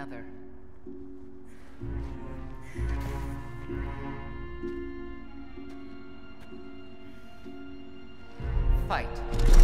another. Fight.